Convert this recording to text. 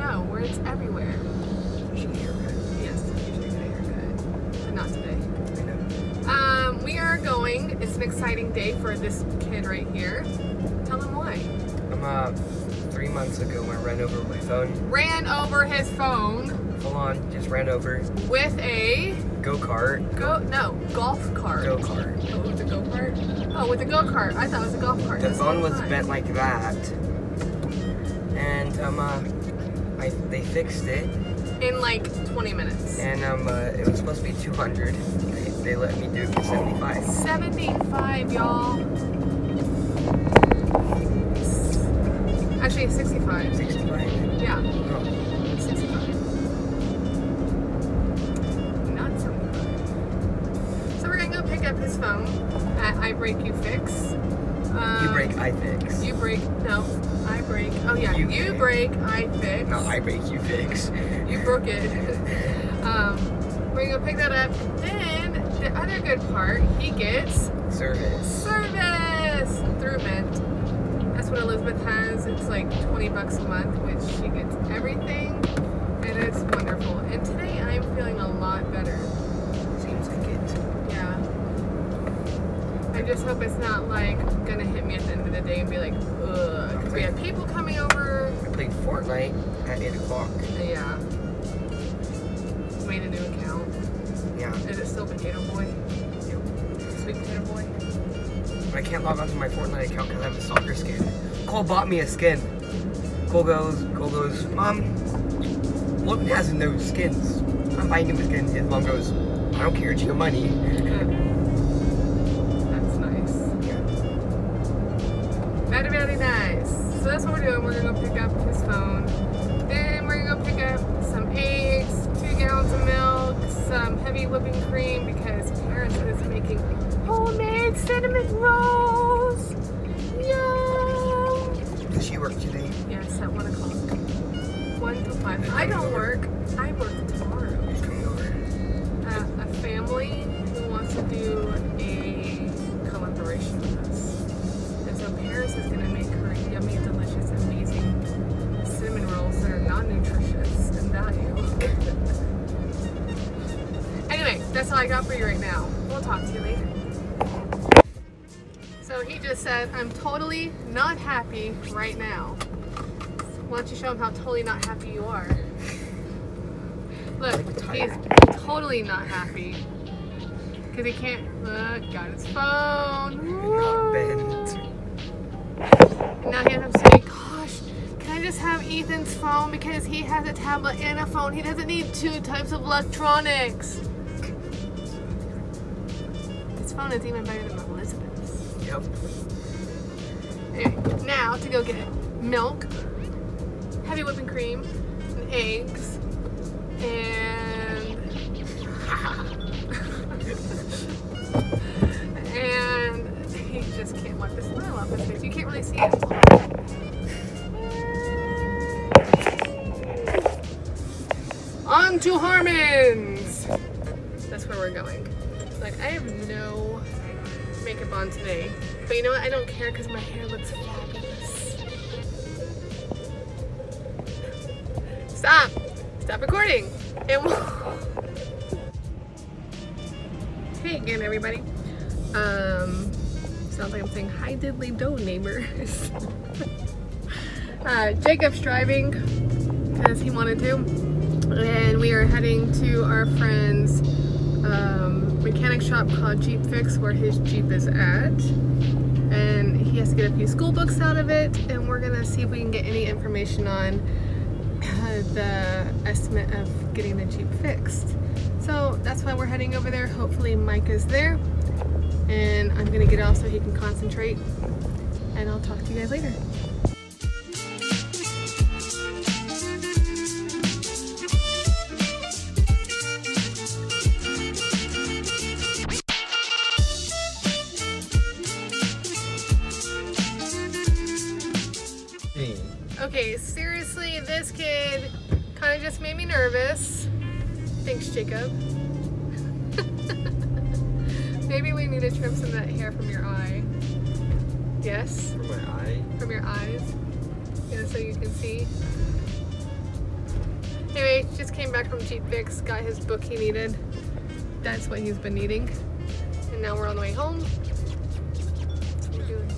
No, where it's everywhere. She haircut. Yes, usually get a haircut, but not today. Um, we are going. It's an exciting day for this kid right here. Tell him why. I'm uh three months ago when I ran over my phone. Ran over his phone Hold on, just ran over. with a Go kart. go no golf cart. Go kart. Oh, with a go kart. Oh, with a go kart. I thought it was a golf cart. The phone was bent like that. And um uh I they fixed it in like 20 minutes. and um uh, it was supposed to be 200. They, they let me do it for 75. 75, y'all. Actually, 65. 65. Yeah, Oh, 65. Not 75. So we're gonna go pick up his phone at I Break You Fix. Um, you break, I fix. You break. No, I break. Oh yeah, You you, break. I fix. No, I break, you fix. You broke it. um, we're gonna pick that up. Then the other good part, he gets Service. service through Mint. That's what Elizabeth has. It's like 20 bucks a month, which she gets hope it's not like gonna hit me at the end of the day and be like, ugh. Because we have people coming over. I played Fortnite at 8 o'clock. Yeah. Made a new account. Yeah. Is it still Potato Boy? Yep. Sweet Potato Boy? I can't log onto my Fortnite account because I have a soccer skin. Cole bought me a skin. Cole goes, Cole goes, Mom, Logan has no skins. I'm buying him a skin. His mom goes, I don't care, it's your money. Uh-huh. Nice. So that's what we're doing. We're gonna go pick up his phone. Then we're gonna go pick up some eggs, two gallons of milk, some heavy whipping cream because Parents is making homemade cinnamon rolls. Yum! Does she work today? Yes, at one o'clock. One to five. I don't work. I work all I got for you right now. We'll talk to you later. So he just said, I'm totally not happy right now. Why don't you show him how totally not happy you are? Look, he's totally not happy. Because he can't look, got his phone. Now he up saying, gosh, can I just have Ethan's phone because he has a tablet and a phone. He doesn't need two types of electronics. Phone is even better than Elizabeth's. Yep. Anyway, now to go get milk, heavy whipping cream, and eggs, and and he just can't wipe the smile off his face. You can't really see it. On to Harmon's. That's where we're going. Like I have no makeup on today. But you know what? I don't care because my hair looks fabulous. Stop! Stop recording! And. Hey again, everybody. Um, sounds like I'm saying hi diddly do neighbors. uh, Jacob's driving because he wanted to. And we are heading to our friend's um, mechanic shop called Jeep Fix where his Jeep is at. And he has to get a few school books out of it and we're gonna see if we can get any information on the estimate of getting the Jeep fixed. So that's why we're heading over there. Hopefully Mike is there and I'm gonna get off so he can concentrate and I'll talk to you guys later. Okay, seriously, this kid kind of just made me nervous. Thanks, Jacob. Maybe we need to trim some of that hair from your eye. Yes, From my eye. from your eyes. Yeah, so you can see. Anyway, just came back from Cheap Fix, got his book he needed. That's what he's been needing. And now we're on the way home. That's what we're doing.